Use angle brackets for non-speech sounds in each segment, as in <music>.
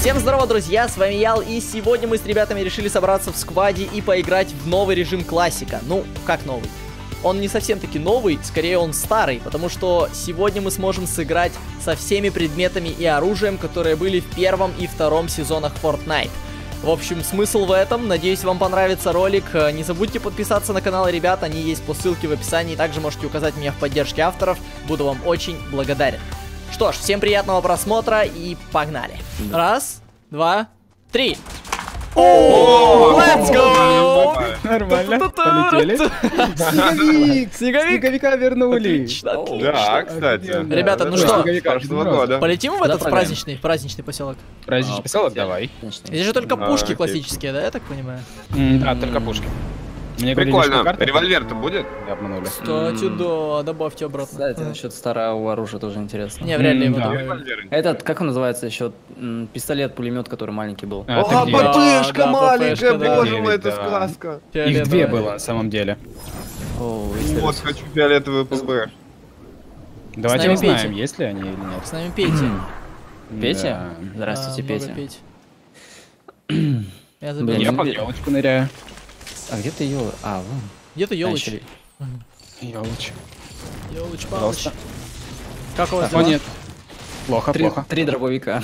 Всем здорово, друзья, с вами Ял, и сегодня мы с ребятами решили собраться в скваде и поиграть в новый режим классика. Ну, как новый? Он не совсем таки новый, скорее он старый, потому что сегодня мы сможем сыграть со всеми предметами и оружием, которые были в первом и втором сезонах Fortnite. В общем, смысл в этом. Надеюсь, вам понравится ролик. Э, Не забудьте подписаться на канал, ребят. Они есть по ссылке в описании. Также можете указать меня в поддержке авторов. Буду вам очень благодарен. Что ж, всем приятного просмотра и погнали. Раз, два, три. Let's go! Нормально, полетели. Снеговик! Снеговик! Снеговика вернули. Да, кстати. Ребята, ну что? Полетим в этот праздничный, праздничный поселок? Праздничный поселок, давай. Здесь же только А, пушки классические, да, я так понимаю? Да, только пушки. Мне Прикольно. Револьвер-то будет? И обманули. Кстати, да, добавьте обратно. Кстати, насчет старого оружия тоже интересно. Не, вряд ли его. Этот, как он называется еще? Пистолет-пулемет, который маленький был. А, ППшка маленькая, боже мой, это сказка. Их две было на самом деле. Вот, хочу фиолетовый ПП. Давайте узнаем, есть ли они или нет. С нами Петя. Петя? Здравствуйте, много Петя. Я Я по где- елочку ныряю. А где ты ее? А, вон. Где-то елыч. Елыч, палыч. Пожалуйста. Как у вас О, дела? нет. Плохо, Три, плохо. три дробовика.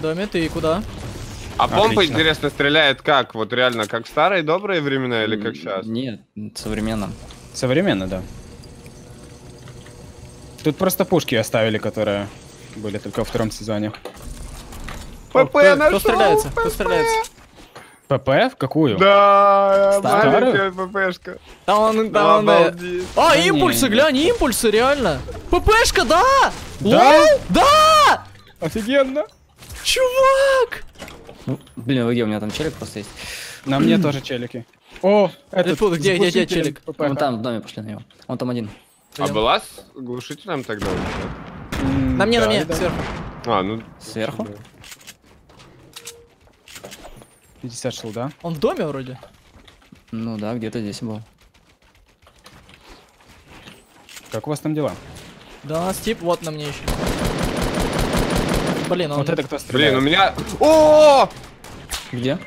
Доме ты куда? А помпа, Отлично. интересно, стреляет как? Вот реально, как в старые добрые времена или как сейчас? Нет, современно. Современно, да. Тут просто пушки оставили, которые были только во втором сезоне. О, ПП кто- нашел! Кто стреляется? Кто стреляется? ПП? В какую? Да, Старую? маленькая ППшка. Там он, там он, э. А, Да импульсы, глянь, импульсы, реально. ППшка, да! Да? Лол, Да! Офигенно! Чувак! Ну, блин, вы где? У меня там челик просто есть. На мне тоже челики. О, этот Литпут, где- где- где челик? ПП. Вон там, в доме пошли на него. Он там один. А была с глушителем тогда? На мне, на да, мне, да. сверху. А, ну... Сверху? 50 шел, да? Он в доме вроде. Ну да, где-то здесь был. Как у вас там дела? Да, у нас тип, вот на мне еще. Блин, он... Вот это кто Блин, стреляет? у меня... О! Где?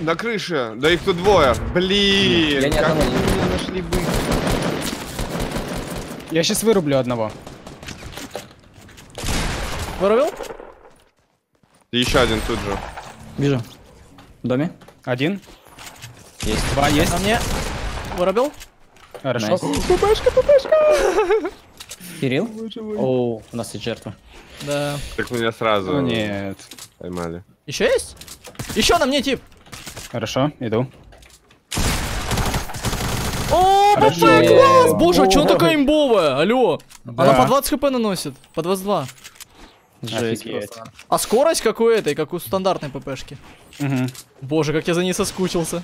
На крыше. Да их тут двое. Блин, Я как одного не меня нашли быстро. Я сейчас вырублю одного. Вырубил? И еще один тут же. Вижу. В доме? Один. Есть. Два есть. На мне. Вырубил? Хорошо. Nice. <gasps> ППшка, ППшка. Кирилл? О, у нас есть жертва. Да. Так меня сразу О, нет. поймали. Еще есть? Еще на мне тип. Хорошо, иду. О. ПП, класс! Боже, а че она такая имбовая? Алло. Она Да. по 20 хп наносит. По 22. Жесть просто. А скорость как у этой, как у стандартной ППшки. Мгм. Боже, как я за ней соскучился.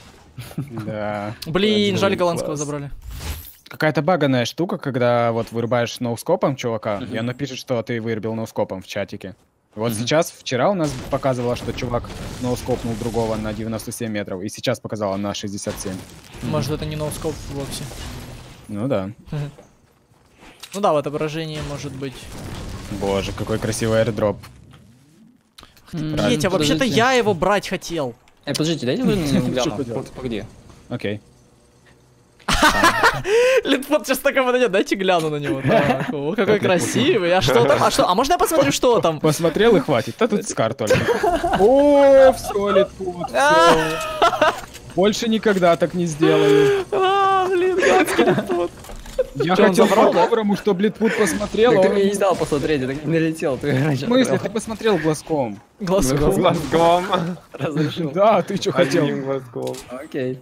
Да. Блин, жаль, голландского забрали. Какая-то баганая штука, когда вот вырубаешь ноускопом чувака, и оно пишет, что ты вырубил ноускопом в чатике. Вот сейчас, вчера у нас показывало, что чувак ноускопнул другого на 97 метров, и сейчас показало на 67. Может, это не ноускоп вовсе. Ну да. Ну да, в отображении может быть. Боже, какой красивый. М, Петя, вообще-то я его брать хотел. Эй, подождите, дайте <laughs> гляну. Погоди. Окей. <laughs> Литфот сейчас такой подойдет, дайте гляну на него. <laughs> О, какой красивый. А что там? А что? А можно я посмотрю, что там? Посмотрел и хватит. Да тут скар только. О, все, все. Больше никогда так не сделаю. А, блин, гадский Литфот. Я Что, хотел по-доброму, чтобы Литпут посмотрел, Так ты мне не дал посмотреть, я так не летел. Ты раньше В смысле, ты посмотрел глазком? Глазком. Глазком. <laughs> Разрешил. Да, ты что хотел? Одним глазком. Окей.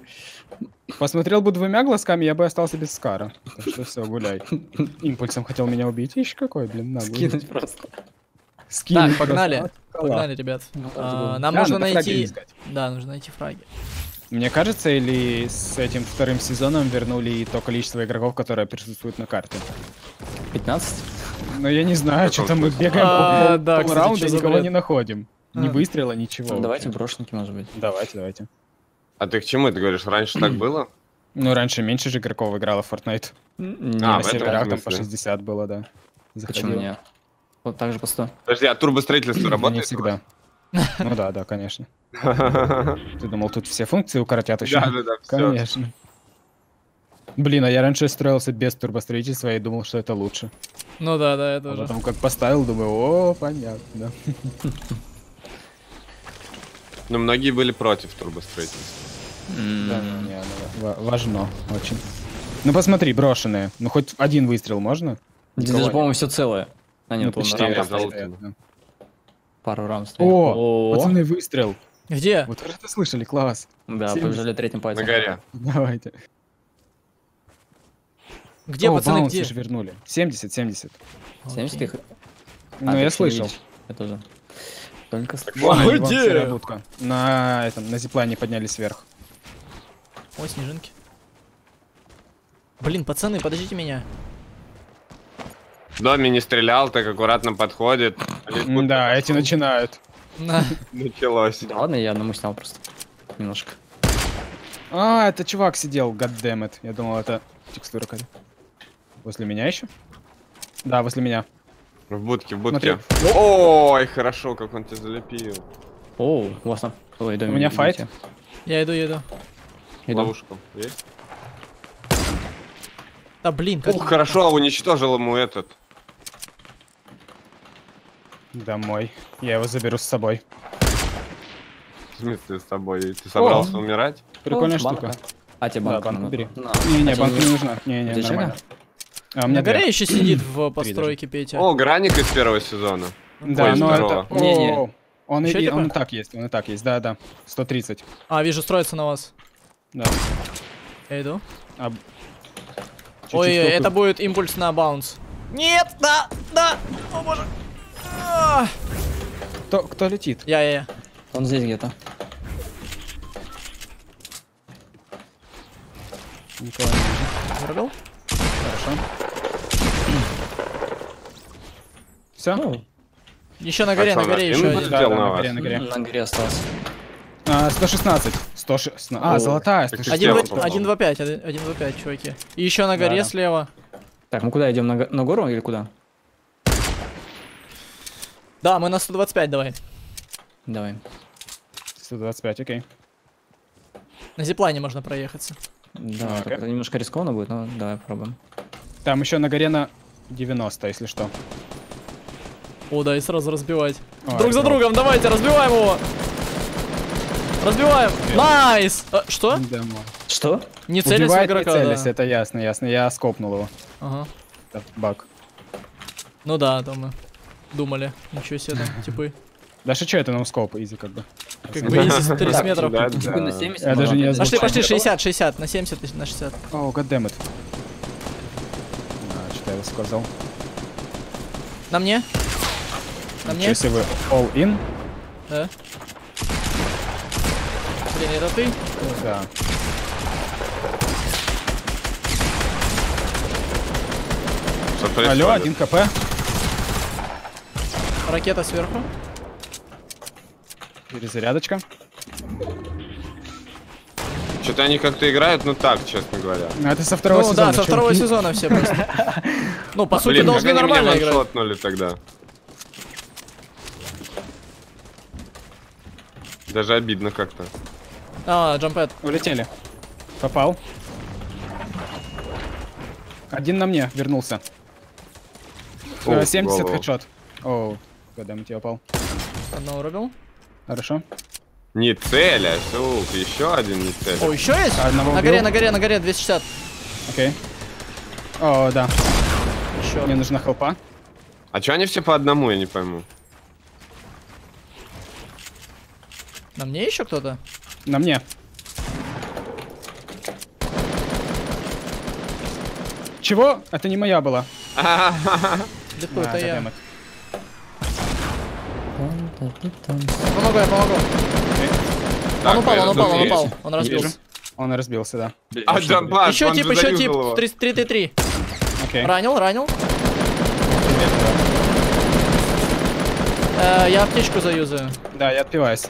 Посмотрел бы двумя глазками, я бы остался без скара. Так что все, гуляй. <laughs> Импульсом хотел меня убить. Ищ какой, блин, наглый. Кинуть просто. Скинуть Так, погнали. Погнали, ребят. Ну, А, Нам Да, нужно найти... Да, нужно найти фраги. Мне кажется, или с этим вторым сезоном вернули и то количество игроков, которые присутствуют на карте. 15? Но я не знаю, что-то мы бегаем А, по да, кстати, за никого бред? не находим. Ни А. выстрела, ничего. Ну, давайте вообще. брошенники, может быть. Давайте, давайте. А ты к чему ты говоришь? Раньше так <clears throat> было? Ну, раньше меньше же игроков играло в Fortnite. Не, А, на в серверах там по смысле. 60 было, да. почему Заходил. нет? Вот так же по 100. Подожди, а турбостроительство Не работает? всегда. <laughs> Ну да, да, конечно. Ты думал, тут все функции укоротят еще? Да, да, да. Конечно. Блин, а я раньше строился без турбостроительства и думал, что это лучше. Ну да, да, я А потом как поставил, думаю, о, понятно. Но многие были против турбостроительства. Да, не, ну, ва- важно очень. Ну посмотри, брошенные. Ну хоть один выстрел можно? Здесь по-моему, все целое. А нет, Ну, вон почти, рамка я стоит. да. Пару рам стоит. О, пацаны, выстрел. Где? Вот это слышали, класс. Да, 70. побежали третьим пальцем. На горе. Давайте. Где, О, пацаны, где? же вернули. 70, 70. 70 их? Ну, А, я слышал. видишь. Я тоже. Только слышал. Вон, вон где? будка. На этом, на зиплайне поднялись вверх. Ой, снежинки. Блин, пацаны, подождите меня. В доме не стрелял, так аккуратно подходит. Да, эти начинают. На. Началось. Да ладно, я одному снял просто. Немножко. А, это чувак сидел, goddammit. Я думал, это текстура какая Возле меня еще? Да, возле меня. В будке, в будке. Смотри. Ой, хорошо, как он тебя залепил. О, у вас там. У меня файт. Я иду, я иду. Иду. Ловушку. Есть? Да блин, как... Ух, хорошо, уничтожил ему этот. Домой. Я его заберу с собой. В смысле с тобой? Ты собрался умирать? Прикольная О, банка. штука. А, тебе Да, банку банку бери. Не-не, А банка не- не нужна. Не-не, нормально. А, у меня две. еще сидит в <clears throat> постройке Петя. О, Граник из первого сезона. Да, но здорово. это... Не-не. О, Он, и, он и так есть, он и так есть, да-да. 130. А, вижу, строится на вас. Да. Я иду. А, Ой, это будет импульс на баунс. Нет, да, да. О боже. А, Кто, кто летит? Я, я, я. Он здесь где-то. Никого не вижу. Вырубил? Хорошо. Все? Ну, Еще на горе, А на горе еще один. да, да, на горе, на горе. на горе остался. А, 116. 116. А, О. золотая. Так 116. Один Один Сделал, в- один попал. в пять, один один в пять, чуваки. И еще на горе Да. слева. Так, мы куда идем? На, на гору или куда? Да, мы на 125 давай. Давай. 125, окей. На зиплайне можно проехаться. Да, так это немножко рискованно будет, но давай пробуем. Там еще на горе на 90, если что. О, да, и сразу разбивать. Ой, Друг за здорово. другом, давайте, разбиваем его. Разбиваем. Найс! А, что? Ну. Что? Не целясь в Убивает, не игрока, целясь, да. это ясно, ясно. Я скопнул его. Ага. Баг. Ну да, мы думали. Ничего себе там, <laughs> типы. Да что это ноускоп, изи как бы. Как бы если 30 метров. Да, да. на 70? Я даже не. Пошли, пошли, 60, 60, на 70, и на 60. О, goddammit. А, что-то я его сказал. На мне? На мне? Себе вы all in? Да. Блин, это ты? Да. Алло, один КП. Ракета сверху. Перезарядочка. Что-то они как-то играют, ну так, честно говоря. Ну, это со второго ну сезона. да, со второго сезона все просто. <laughs> Ну, по сути, Блин, должны нормально играть. ваншотнули тогда? Даже обидно как-то. А, джампэд. Улетели. Попал. Один на мне вернулся. О, Э, 70 голову. хедшот. О, goddammit, я упал. Одного урубил. Хорошо. Не целя, сук, еще один не целя. О, еще есть? Одного На горе, на горе, на горе, 260. Окей. О, да. Еще. Мне нужна хелпа. А что они все по одному, я не пойму. На мне еще кто-то? На мне. Чего? Это не моя была. <laughs> Легко, А, это я. Goddammit. Помогу, я помогу. Так, Он упал, он упал, он упал. Он разбился. Он разбился, да. А, джампад, Еще тип, еще тип. его. 3-3-3. Окей. Ранил, ранил. Э, Я аптечку заюзаю. Да, я отпиваюсь.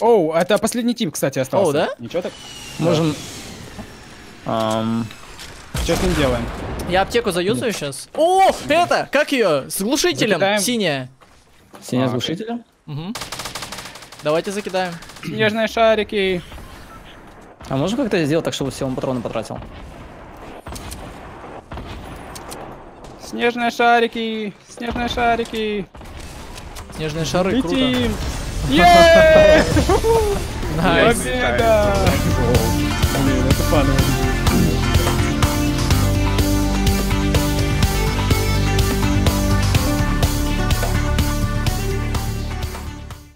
Оу, это последний тип, кстати, остался. Оу, да? Ничего так? Можем... Что с ним делаем? Я аптеку заюзаю сейчас. О, это, как ее? С глушителем, синяя. Синяя А, с глушителем? Мгм. Давайте закидаем. Снежные шарики. А можно как-то сделать так, чтобы все он патроны потратил? Снежные шарики. Снежные шарики. Снежные шары, круто. Летим. <laughs> Е! Найс. Победа! Блин, это фаново.